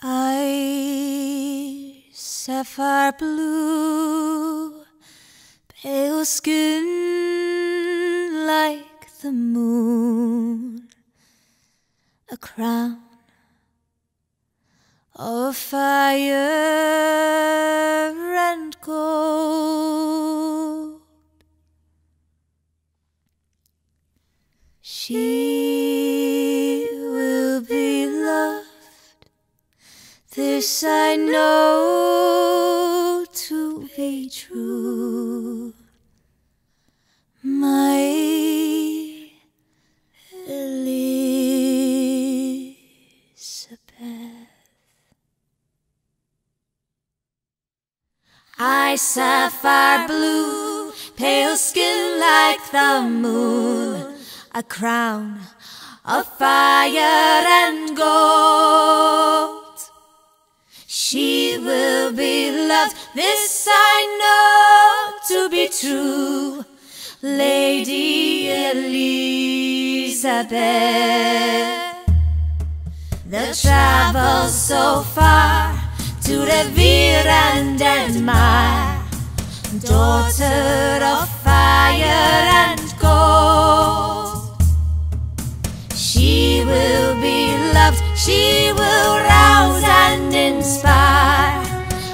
Eyes sapphire blue, pale skin like the moon, a crown of fire and gold. She This I know to be true. My Elizabeth. Eyes sapphire blue, pale skin like the moon, a crown of fire and gold. She will be loved, this I know to be true, Lady Elizabeth. They'll travel so far to revere and admire, daughter of fire and gold. Will be loved, she will rouse and inspire,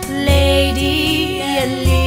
Lady Elizabeth.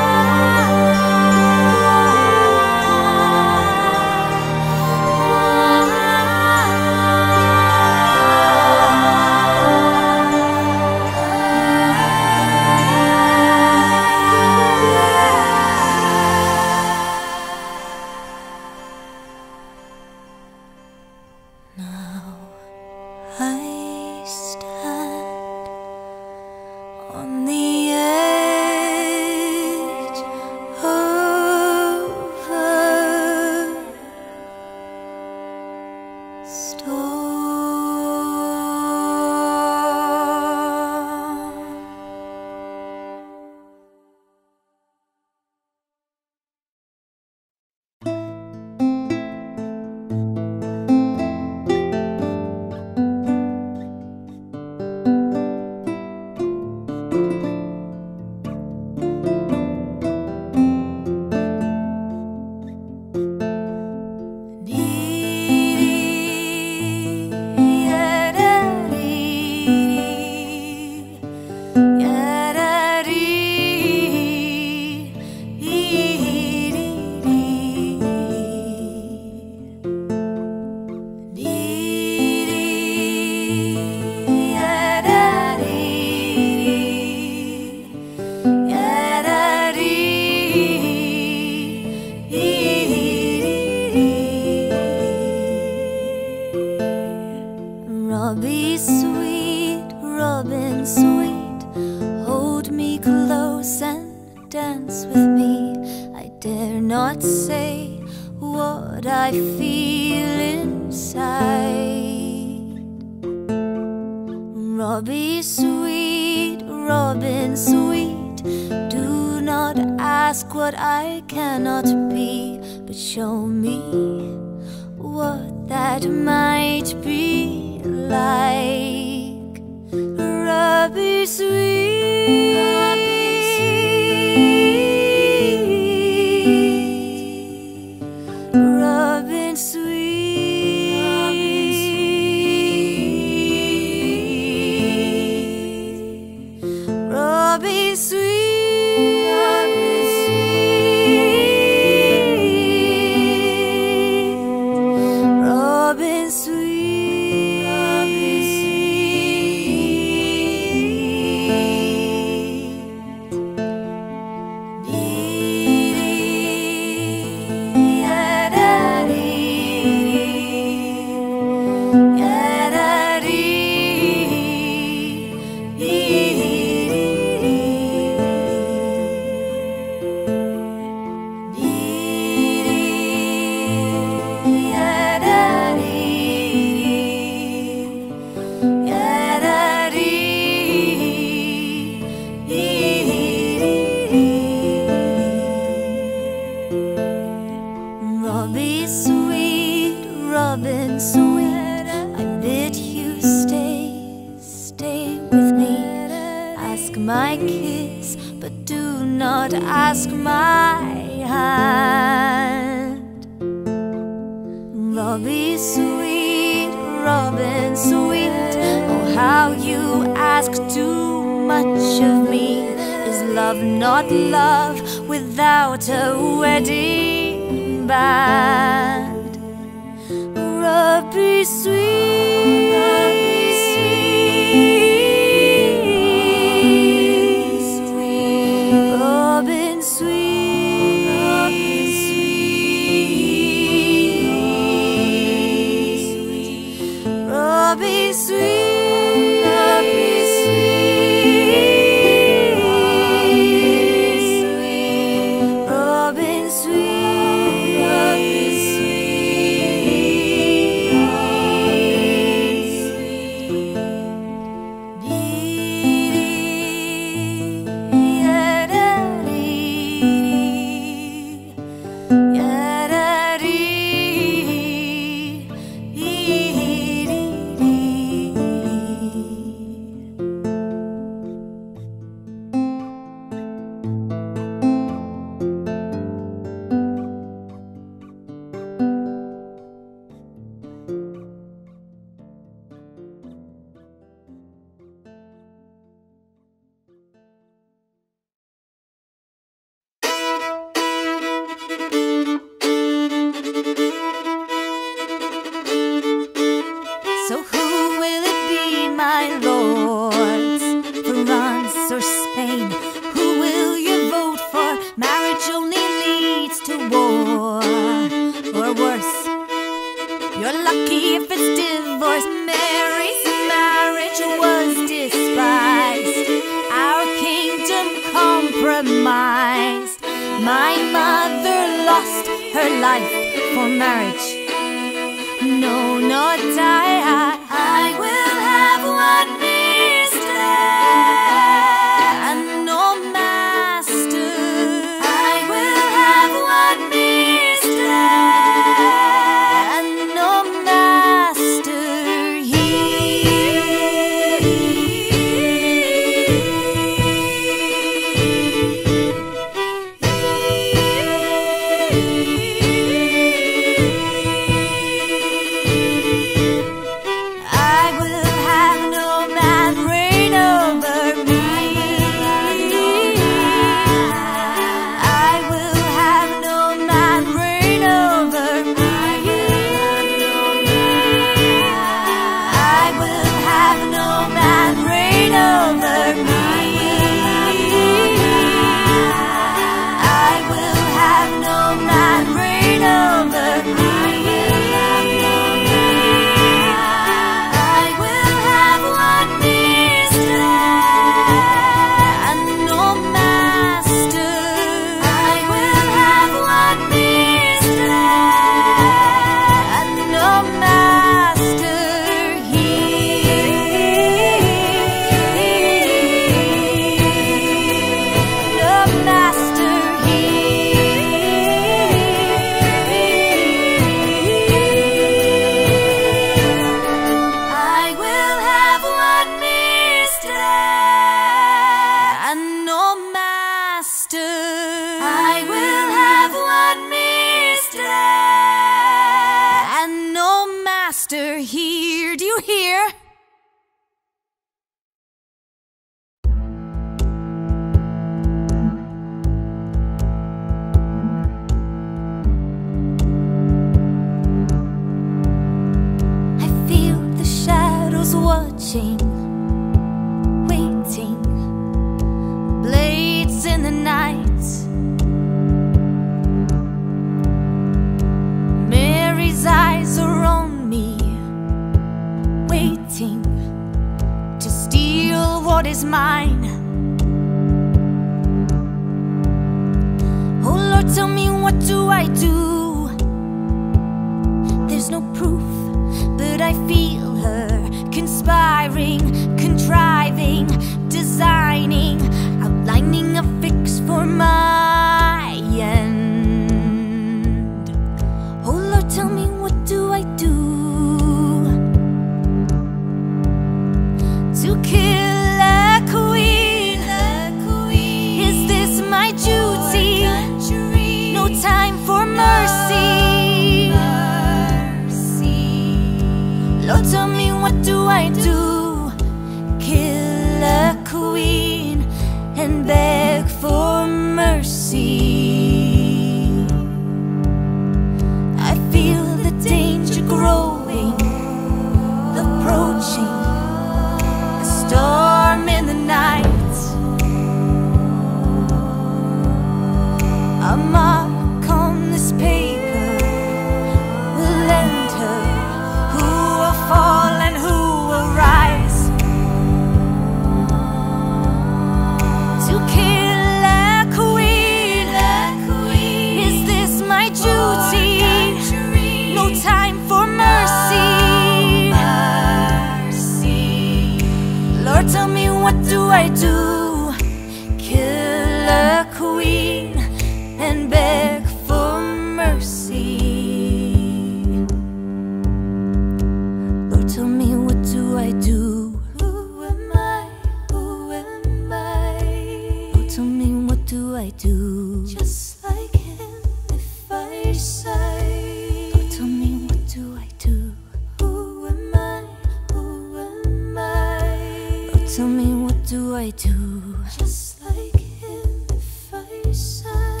Tell me what do I do? Just like him if I decide,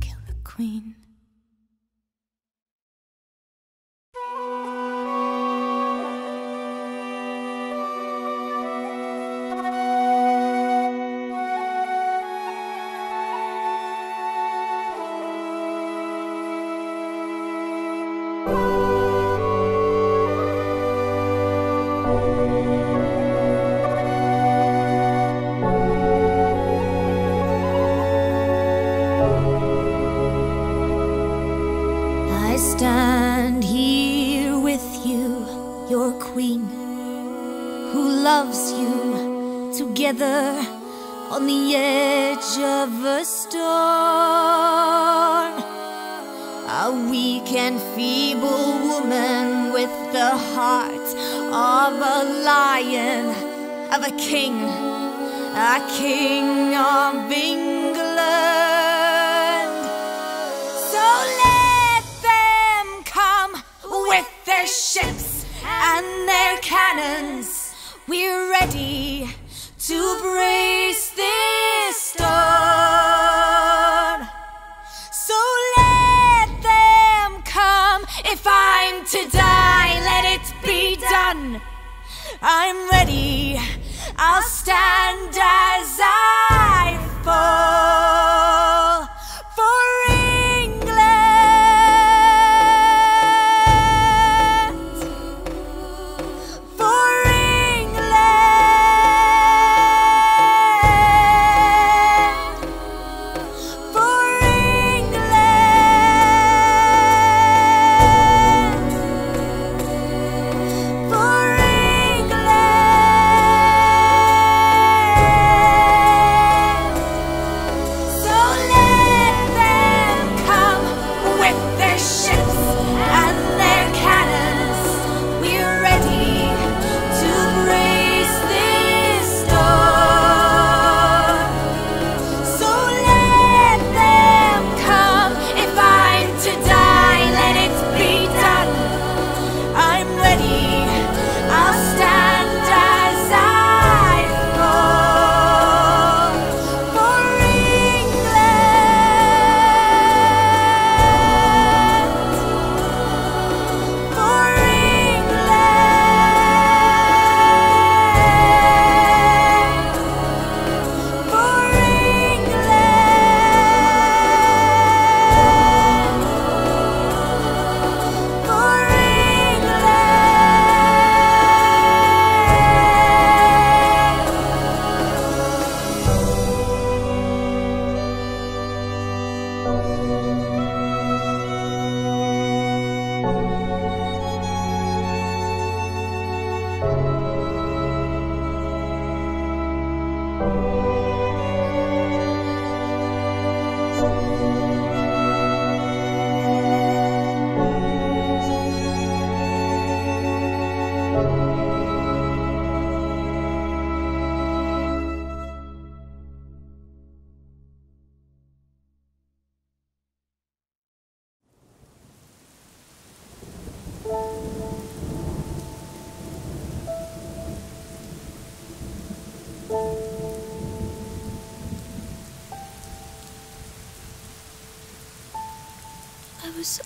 kill the queen.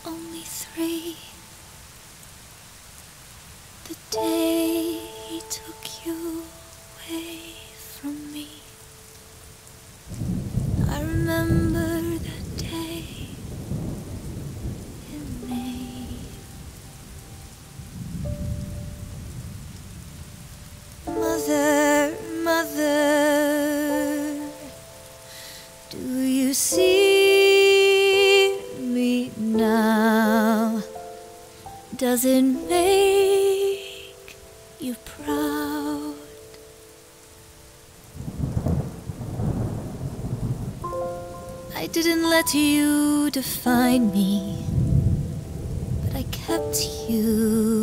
Only. Does it make you proud? I didn't let you define me, but I kept you.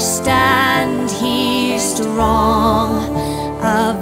Stand here strong, a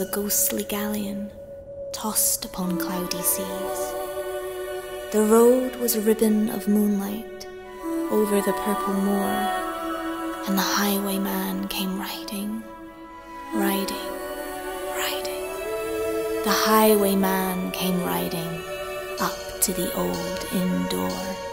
a ghostly galleon tossed upon cloudy seas. The road was a ribbon of moonlight over the purple moor, and the highwayman came riding, riding, riding. The highwayman came riding up to the old inn door.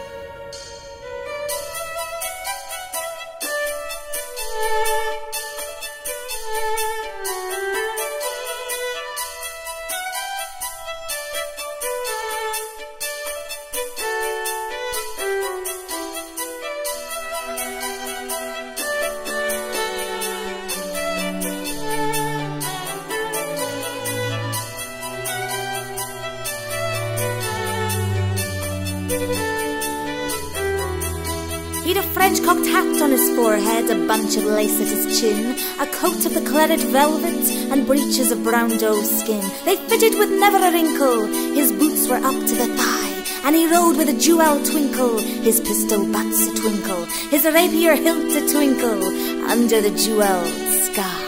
French cocked hat on his forehead, a bunch of lace at his chin, a coat of the claret velvet, and breeches of brown doe skin. They fitted with never a wrinkle. His boots were up to the thigh, and he rode with a jewel twinkle. His pistol butts a twinkle, his rapier hilt a twinkle, under the jeweled sky.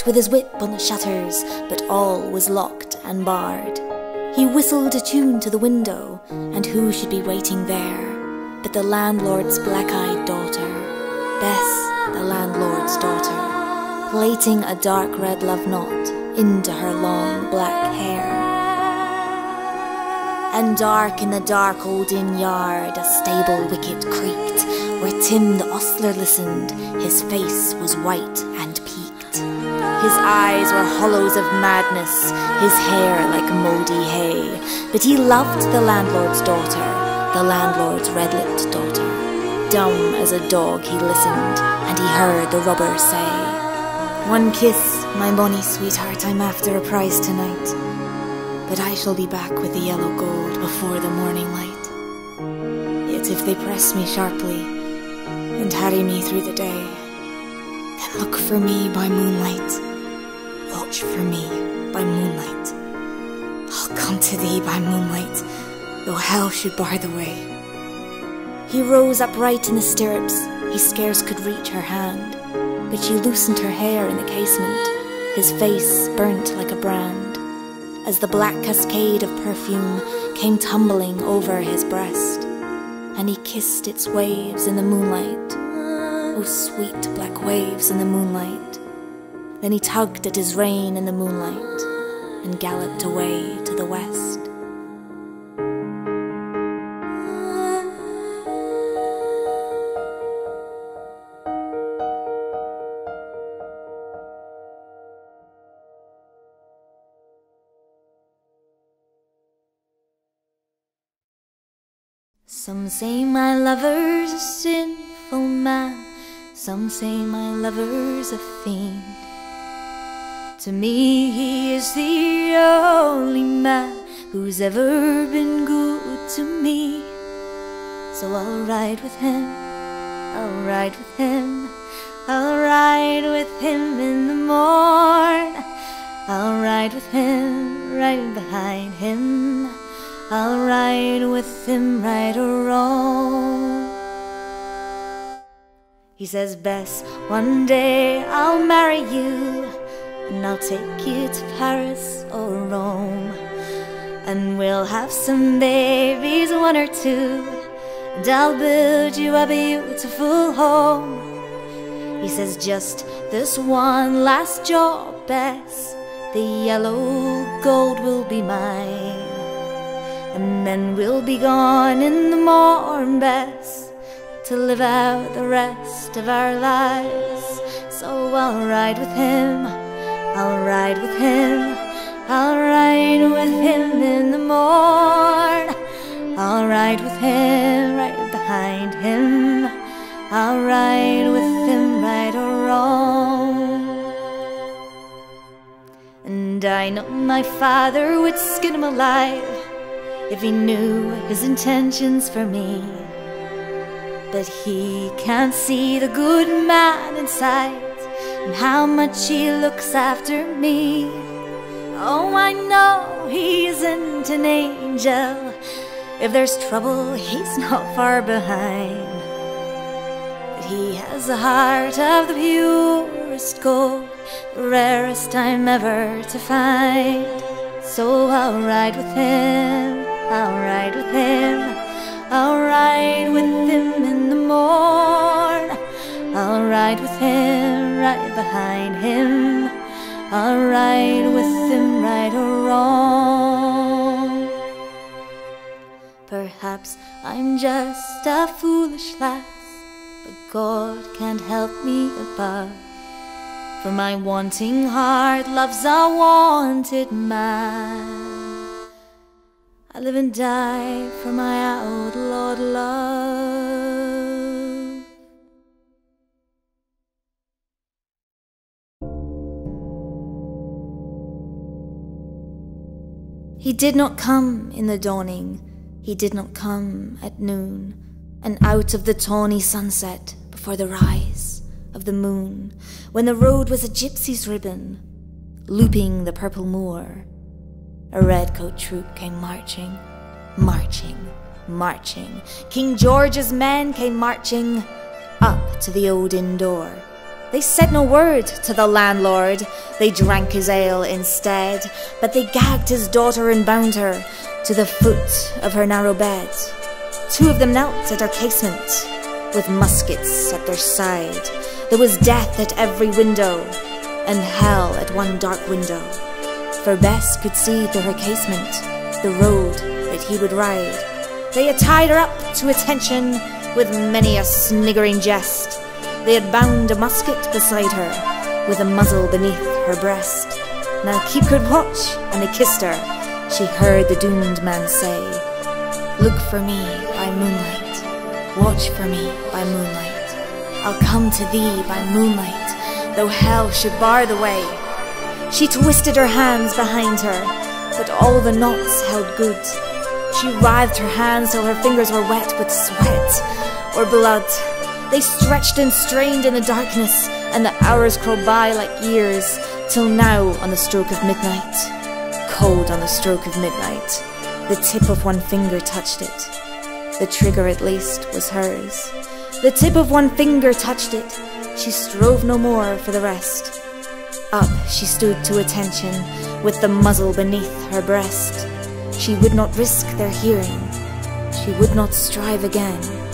Tapped with his whip on the shutters, but all was locked and barred. He whistled a tune to the window, and who should be waiting there but the landlord's black eyed daughter, Bess, the landlord's daughter, plaiting a dark red love knot into her long black hair. And dark in the dark old inn yard, a stable wicket creaked, where Tim the ostler listened, his face was white and. His eyes were hollows of madness, his hair like mouldy hay, but he loved the landlord's daughter, the landlord's red-lipped daughter. Dumb as a dog he listened, and he heard the robber say, One kiss, my bonny sweetheart, I'm after a prize tonight. But I shall be back with the yellow gold before the morning light. Yet if they press me sharply and harry me through the day, then look for me by moonlight. Watch for me by moonlight. I'll come to thee by moonlight, though hell should bar the way. He rose upright in the stirrups, he scarce could reach her hand, but she loosened her hair in the casement, his face burnt like a brand, as the black cascade of perfume came tumbling over his breast, and he kissed its waves in the moonlight. Oh, sweet black waves in the moonlight. Then he tugged at his rein in the moonlight and galloped away to the west. Some say my lover's a sinful man, some say my lover's a fiend. To me, he is the only man who's ever been good to me. So I'll ride with him, I'll ride with him, I'll ride with him in the morn. I'll ride with him, right behind him. I'll ride with him, right or wrong. He says, Bess, one day I'll marry you, and I'll take you to Paris or Rome. And we'll have some babies, one or two, and I'll build you a beautiful home. He says, just this one last job, Bess, the yellow gold will be mine. And then we'll be gone in the morn, Bess, to live out the rest of our lives. So I'll ride with him, I'll ride with him, I'll ride with him in the morn. I'll ride with him right behind him, I'll ride with him right or wrong. And I know my father would skin him alive if he knew his intentions for me. But he can't see the good man inside and how much he looks after me. Oh, I know he isn't an angel. If there's trouble, he's not far behind. But he has a heart of the purest gold, the rarest I'm ever to find. So I'll ride with him, I'll ride with him, I'll ride with him in the morn. I'll ride with him right behind him, I'll ride with him right or wrong. Perhaps I'm just a foolish lass, but God can't help me above. For my wanting heart loves a wanted man. I live and die for my outlawed love. He did not come in the dawning, he did not come at noon, and out of the tawny sunset before the rise of the moon, when the road was a gypsy's ribbon, looping the purple moor. A redcoat troop came marching, marching, marching. King George's men came marching up to the old inn door. They said no word to the landlord, they drank his ale instead, but they gagged his daughter and bound her to the foot of her narrow bed. Two of them knelt at her casement, with muskets at their side. There was death at every window, and hell at one dark window. For Bess could see through her casement the road that he would ride. They had tied her up to attention with many a sniggering jest. They had bound a musket beside her, with a muzzle beneath her breast. Now keep good watch, and they kissed her. She heard the doomed man say, Look for me by moonlight, watch for me by moonlight. I'll come to thee by moonlight, though hell should bar the way. She twisted her hands behind her, but all the knots held good. She writhed her hands till her fingers were wet with sweat or blood. They stretched and strained in the darkness, and the hours crawled by like years, till now, on the stroke of midnight, cold on the stroke of midnight, the tip of one finger touched it. The trigger, at least, was hers. The tip of one finger touched it. She strove no more for the rest. Up she stood to attention, with the muzzle beneath her breast. She would not risk their hearing. She would not strive again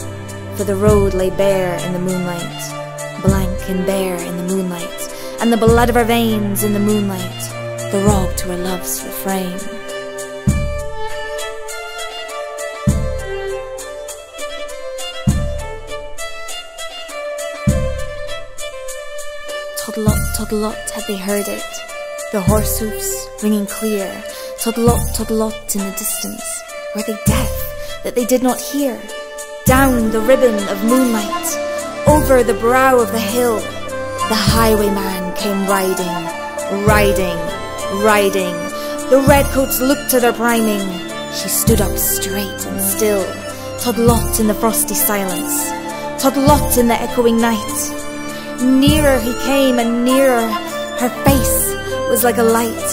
for the road lay bare in the moonlight, blank and bare in the moonlight, and the blood of her veins in the moonlight, the rob to her love's refrain. Toddlot, toddlot, had they heard it, the horse hoofs ringing clear, toddlot, toddlot in the distance, were they deaf that they did not hear? Down the ribbon of moonlight, over the brow of the hill, the highwayman came riding, riding, riding. The redcoats looked to their priming. She stood up straight and still, Toddlot in the frosty silence, Toddlot in the echoing night. Nearer he came and nearer, her face was like a light.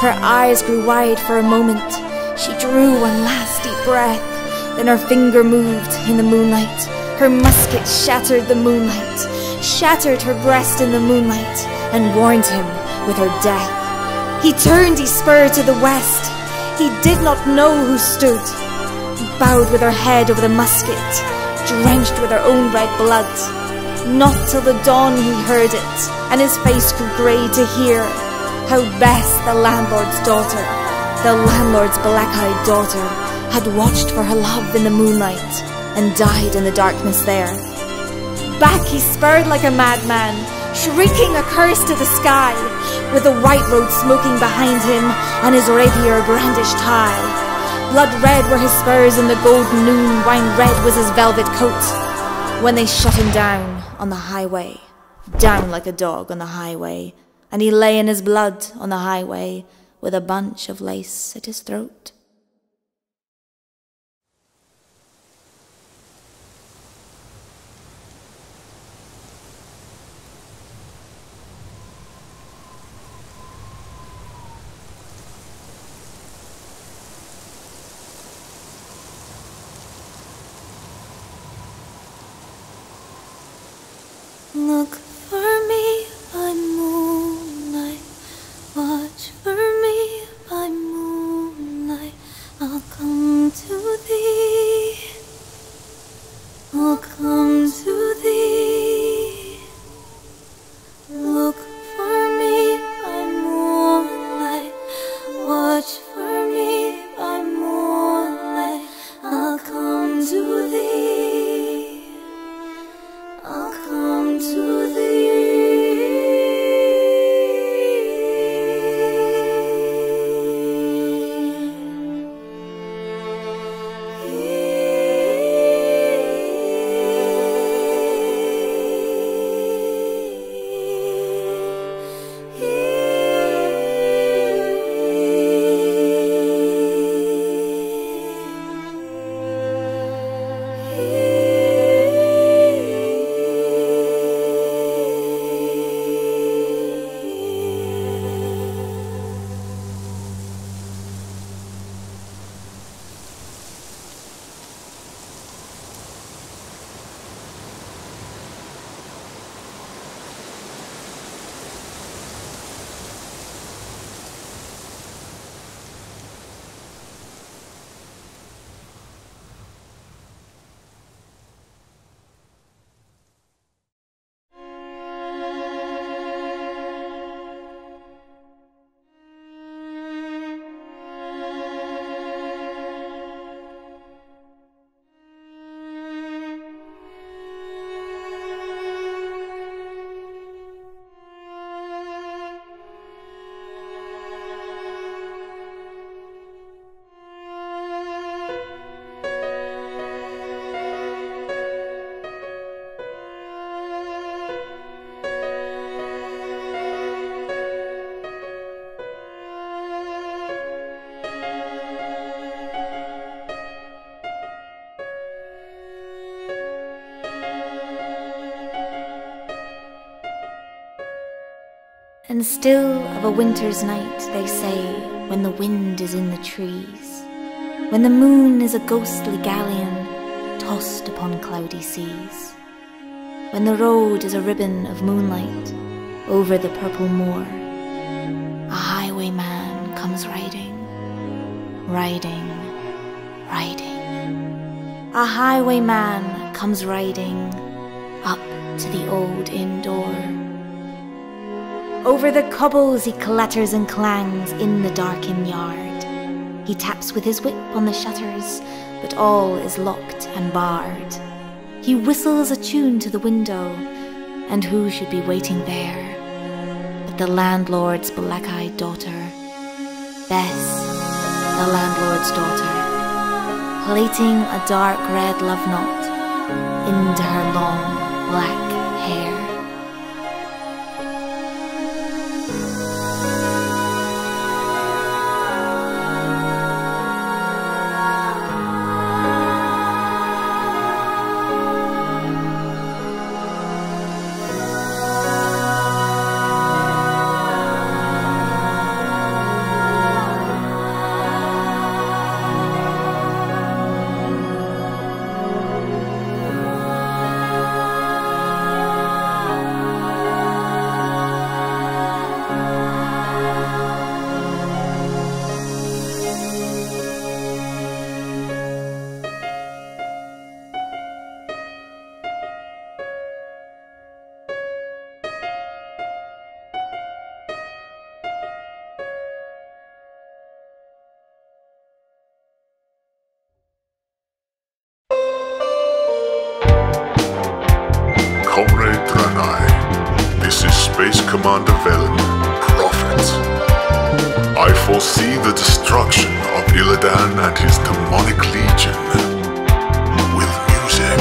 Her eyes grew wide for a moment. She drew one last deep breath. Then her finger moved in the moonlight. Her musket shattered the moonlight, shattered her breast in the moonlight, and warned him with her death. He turned, he spurred to the west. He did not know who stood. Bowed with her head over the musket, drenched with her own red blood. Not till the dawn he heard it, and his face grew grey to hear how Bess, the landlord's daughter, the landlord's black-eyed daughter, had watched for her love in the moonlight and died in the darkness there. Back he spurred like a madman, shrieking a curse to the sky, with the white road smoking behind him and his rapier brandished high. Blood red were his spurs in the golden noon, wine red was his velvet coat. When they shut him down on the highway, down like a dog on the highway, and he lay in his blood on the highway with a bunch of lace at his throat. And still of a winter's night they say, when the wind is in the trees, when the moon is a ghostly galleon tossed upon cloudy seas, when the road is a ribbon of moonlight over the purple moor, a highwayman comes riding, riding, riding. A highwayman comes riding up to the old inn door. Over the cobbles he clatters and clangs in the darkened yard. He taps with his whip on the shutters, but all is locked and barred. He whistles a tune to the window, and who should be waiting there but the landlord's black eyed daughter, Bess, the landlord's daughter, plaiting a dark red love knot into her long black Space Commander Velen, Prophet. I foresee the destruction of Illidan and his demonic legion. With music.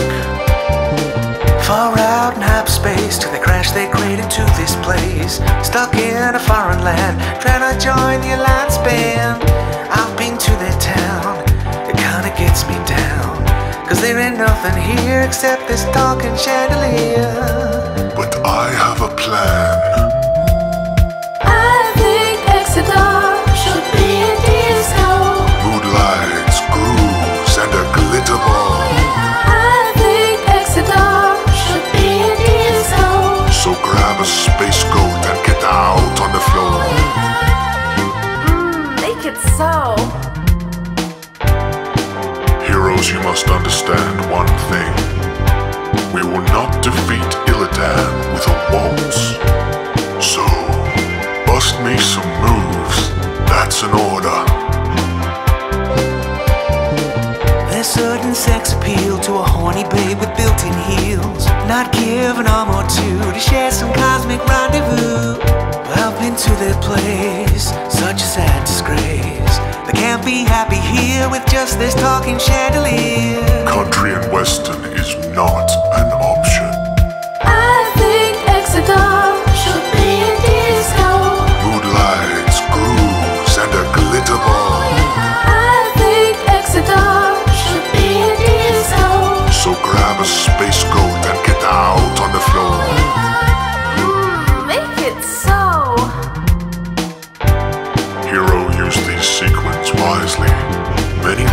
Far out in hyperspace till they crash their crate into this place. Stuck in a foreign land, trying to join the alliance band. I've been to their town, it kinda gets me down. Cause there ain't nothing here except this talking chandelier. I have a plan. Me some moves. That's an order. There's certain sex appeal to a horny babe with built-in heels. Not give an arm or two to share some cosmic rendezvous. I've been to their place, such a sad disgrace. They can't be happy here with just this talking chandelier. Country and Western is not an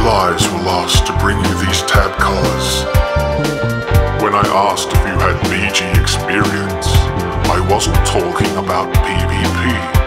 lives were lost to bring you these tab colors. When I asked if you had BG experience, I wasn't talking about PvP.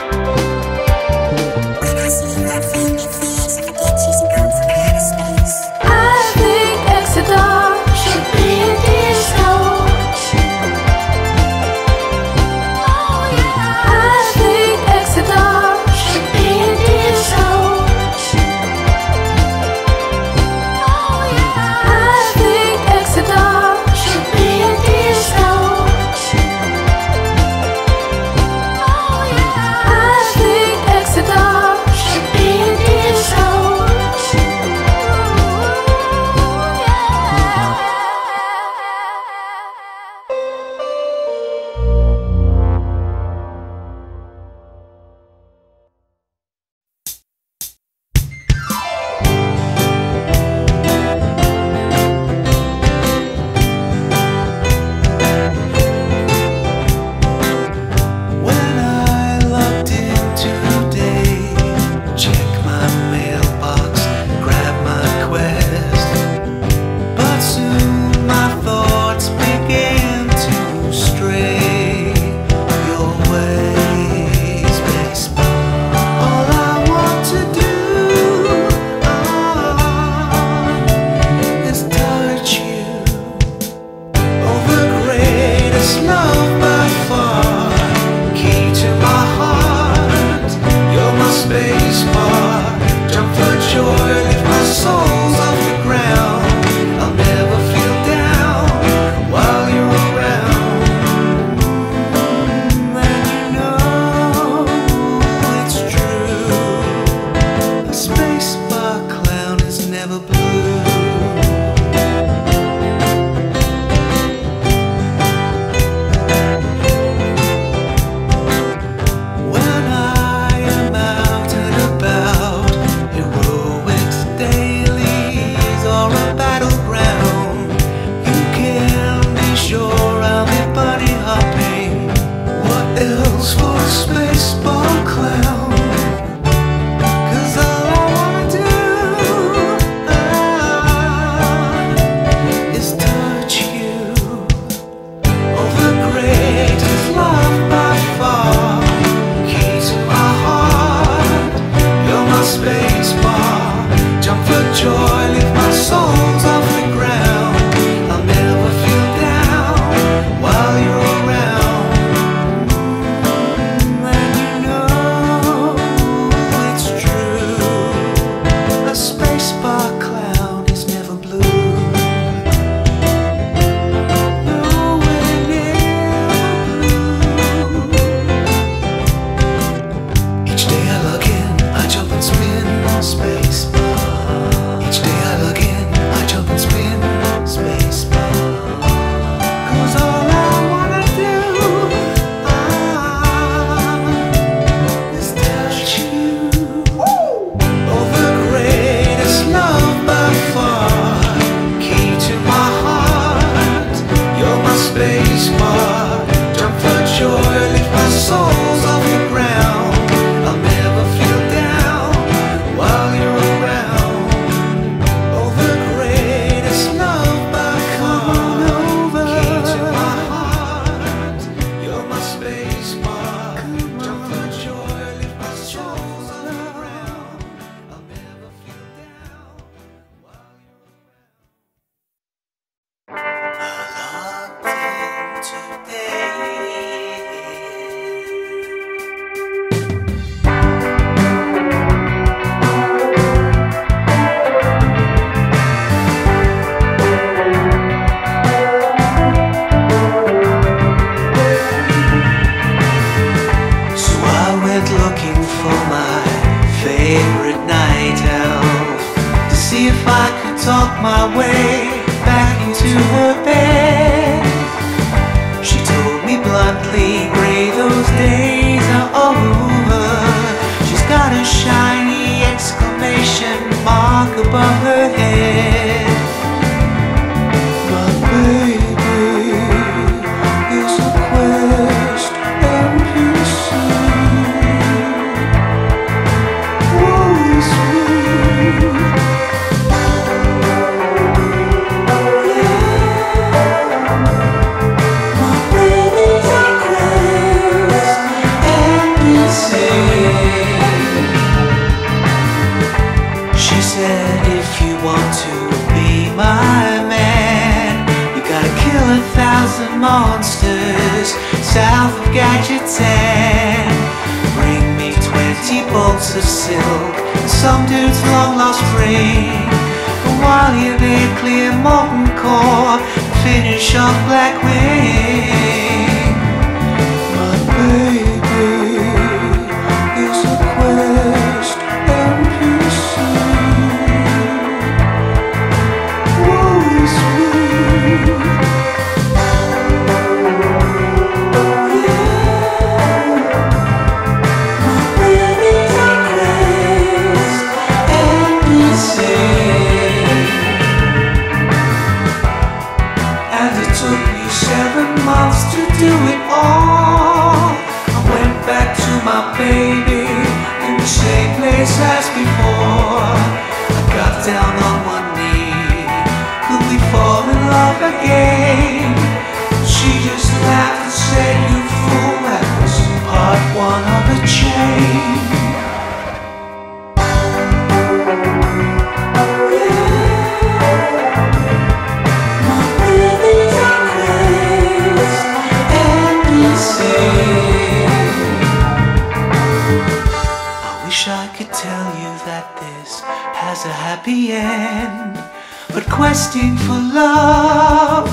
But questing for love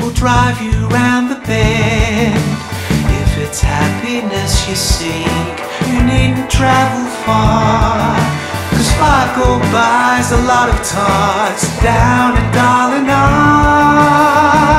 will drive you round the bend. If it's happiness you seek, you needn't travel far. Cause five go by's a lot of tarts down in Darling Arms.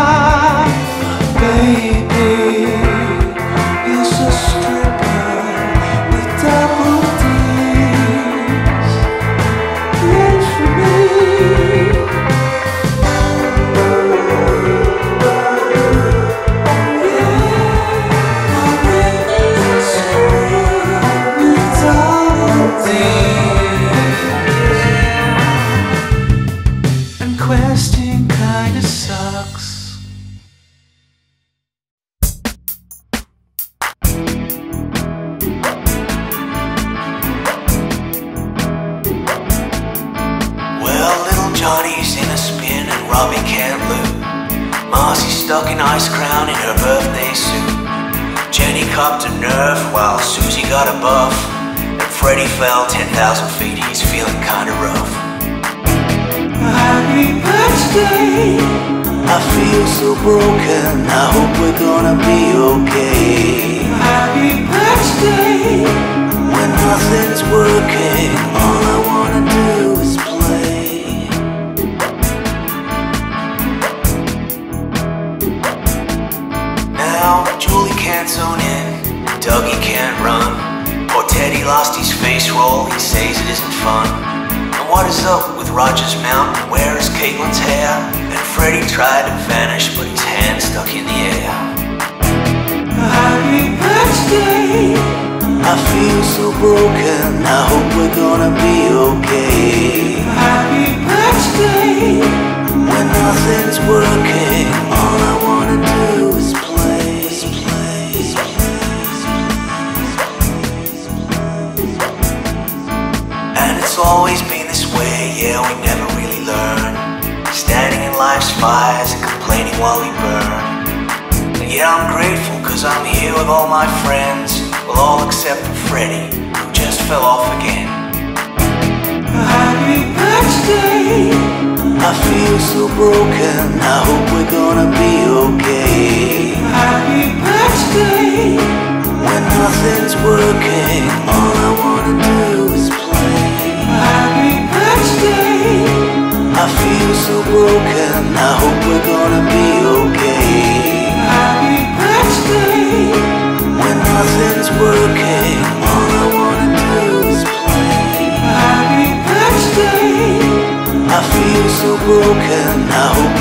broken. I hope.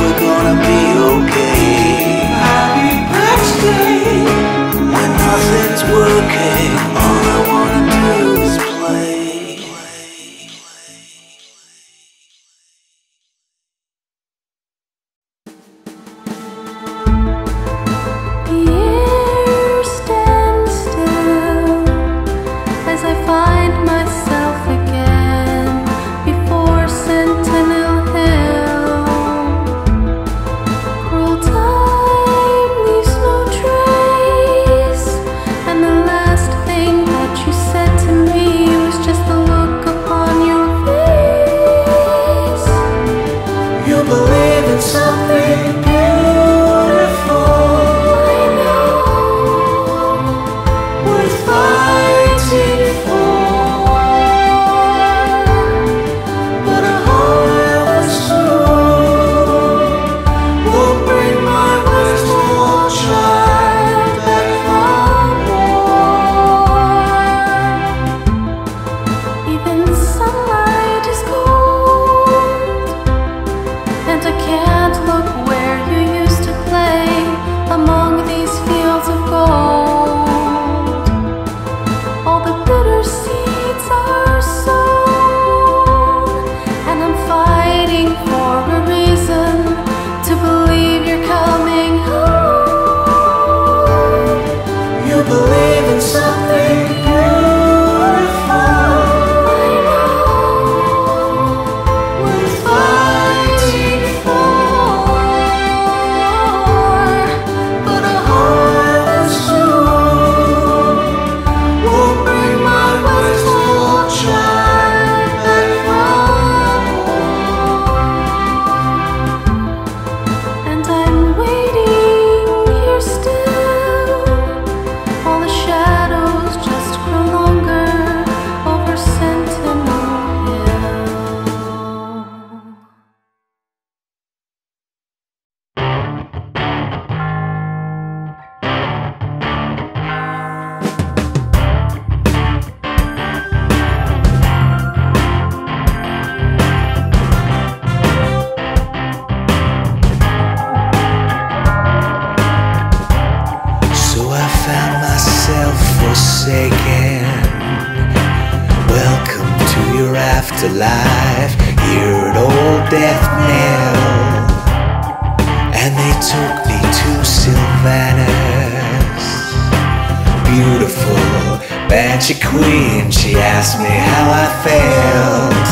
beautiful Banshee Queen, she asked me how I felt.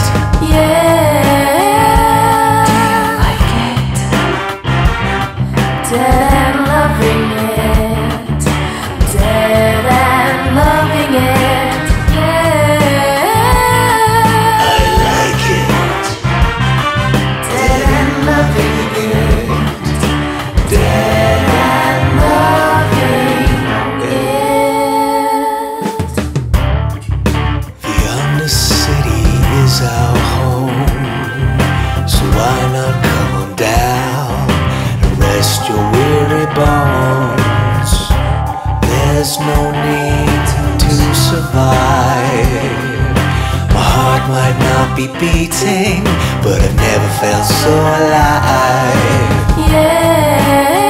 Yeah I get Dead loving you. My heart might not be beating But I've never felt so alive. Yeah.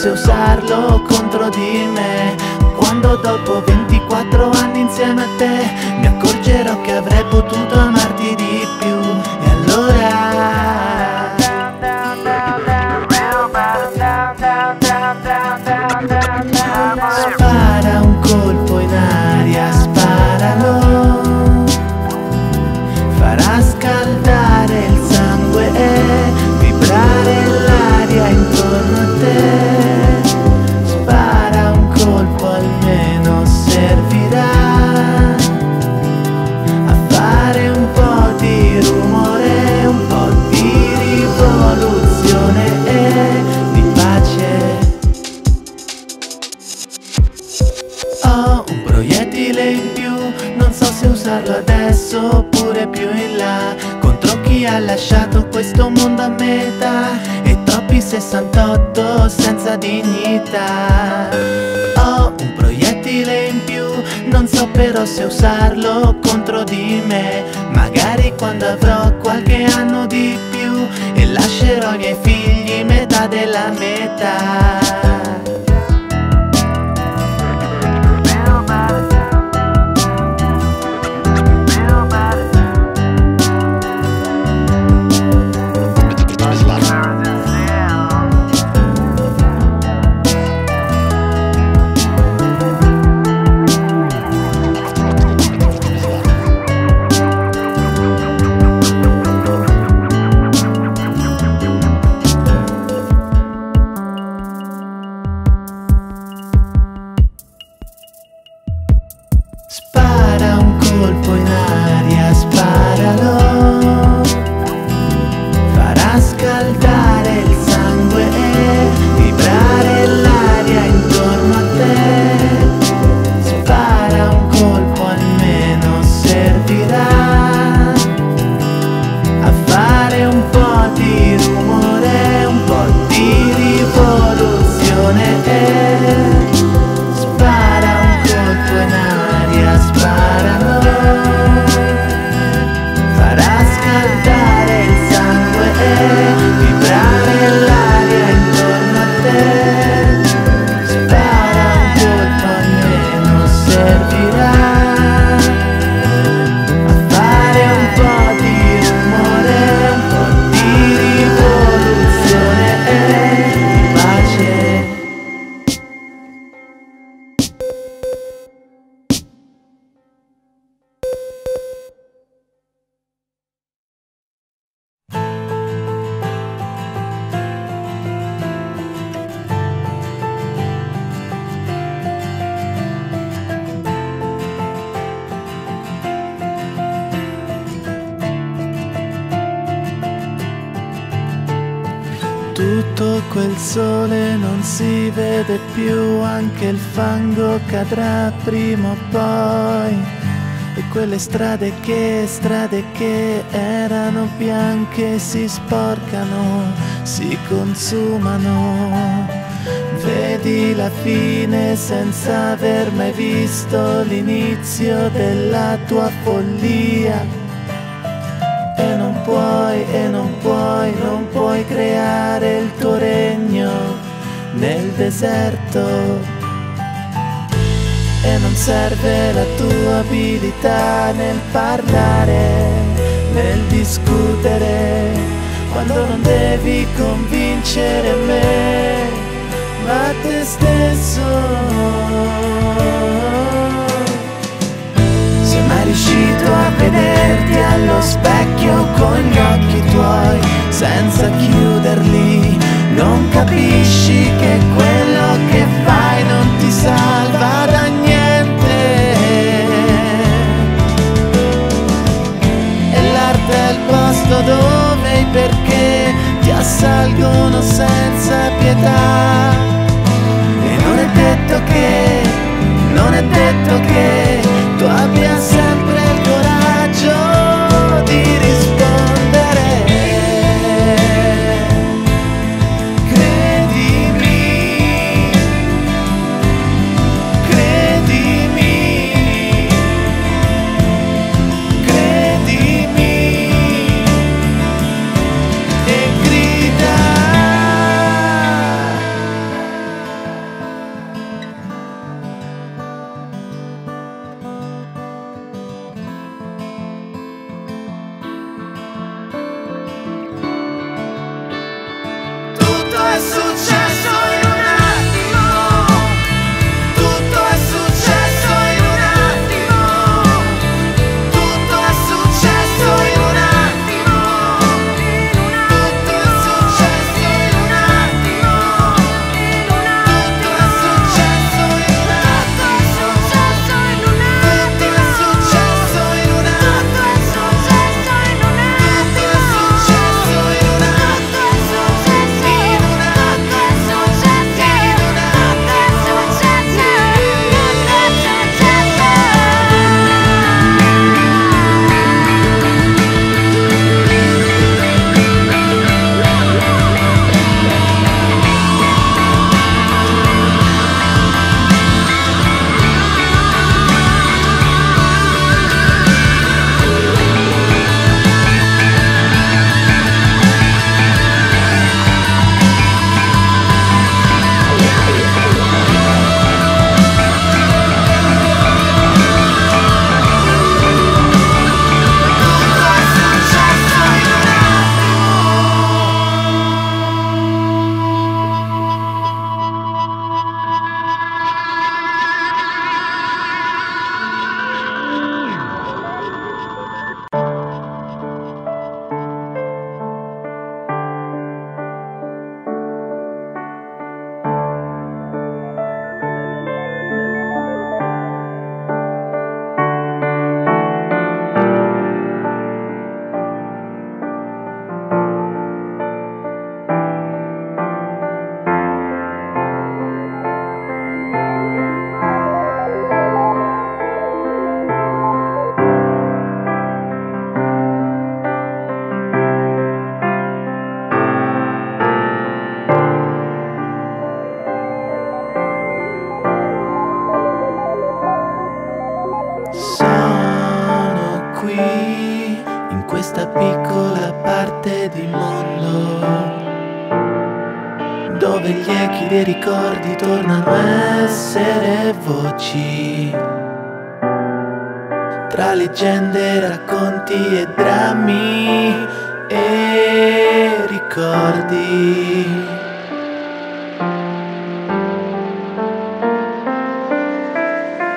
sé usarlo cadrà prima o poi. E quelle strade che, strade che erano bianche si sporcano, si consumano. Vedi la fine senza aver mai visto l'inizio della tua follia. E non puoi, e non puoi, non puoi creare il tuo regno nel deserto. E non serve la tua abilità nel parlare, nel discutere, quando non devi convincere me, ma te stesso. Sei mai riuscito a vederti allo specchio con gli occhi tuoi senza chiuderli? Non capisci che quello che fai non ti salva posto dove i perché ti assalgono senza pietà. E non è detto che, non è detto che tu abbia sempre il coraggio di rispondere.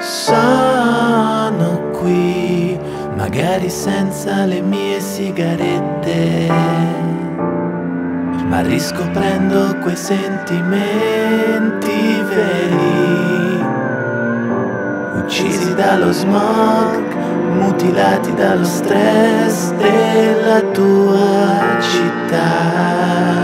Sono qui, magari senza le mie sigarette, ma riscoprendo quei sentimenti veri, uccisi dallo smog, mutilati dallo stress della tua città.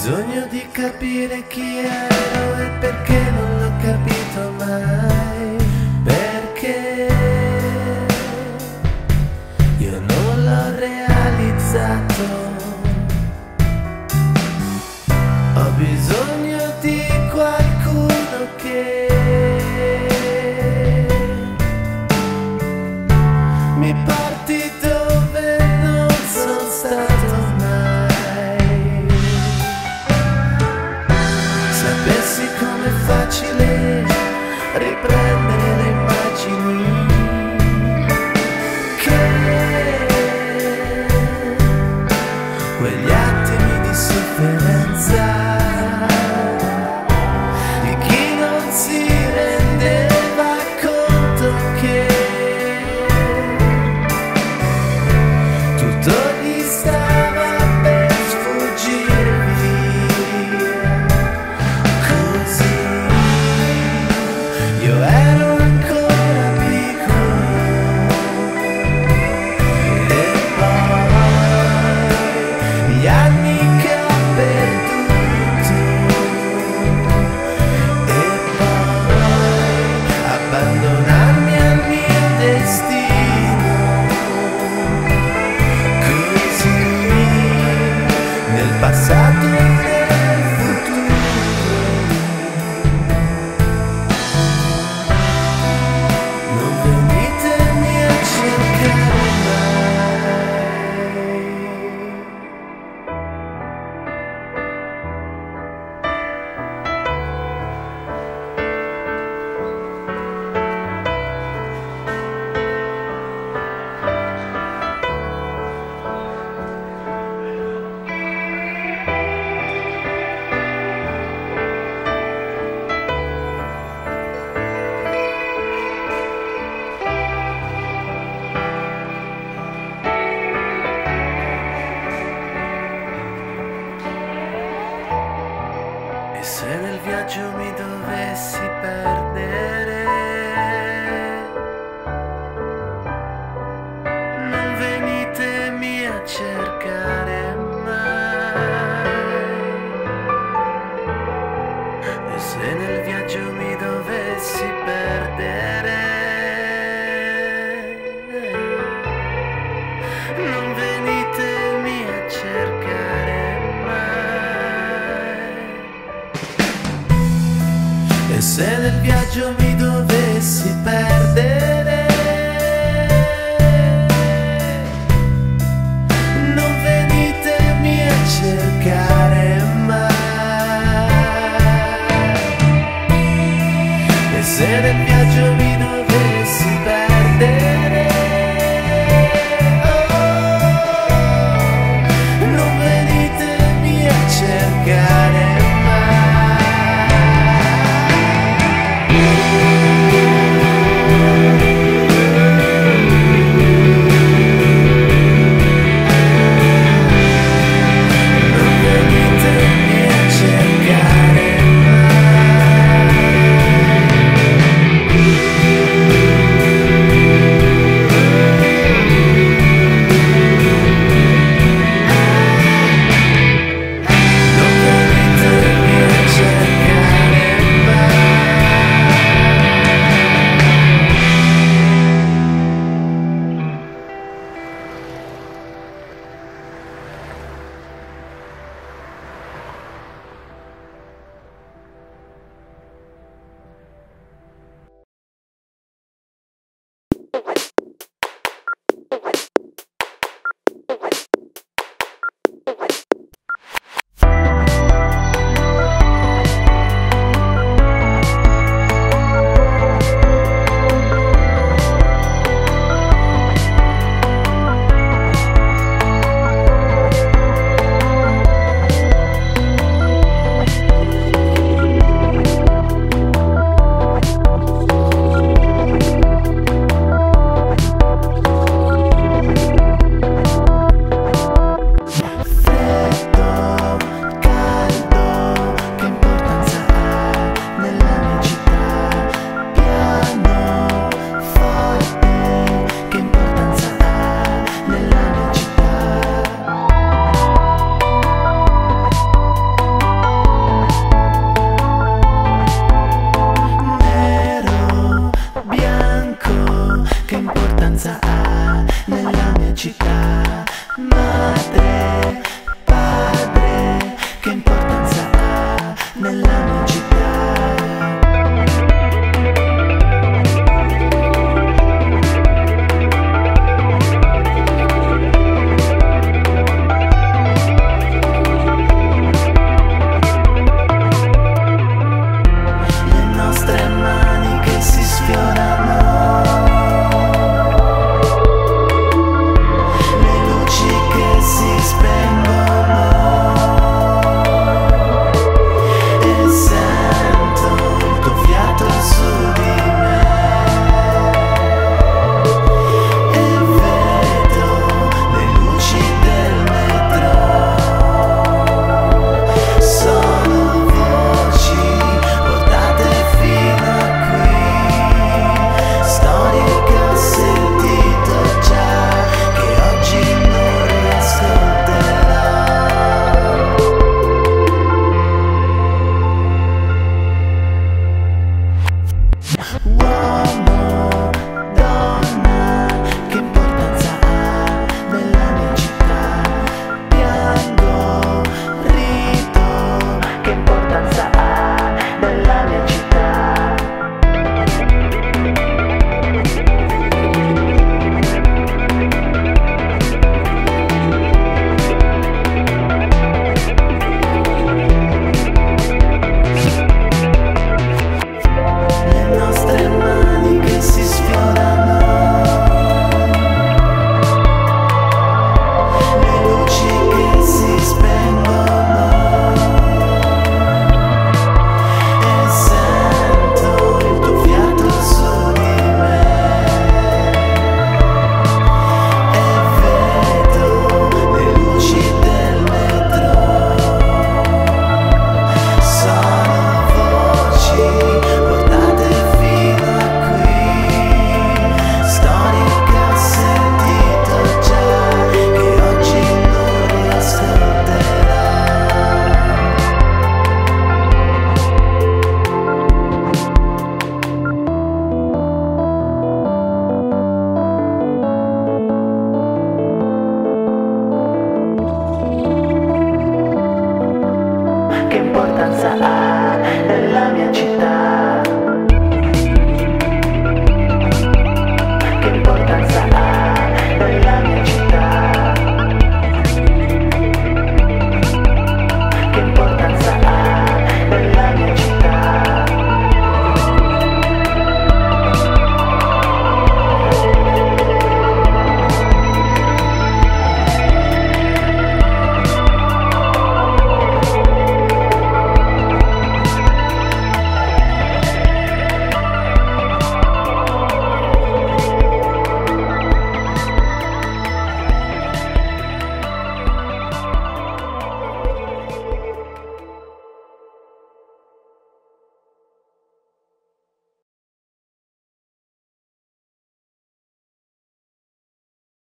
bisogno di capire chi ero e perché non l'ho capito mai. E se nel viaggio mi dovessi perdere, non venitemi a cercare mai. E se nel viaggio mi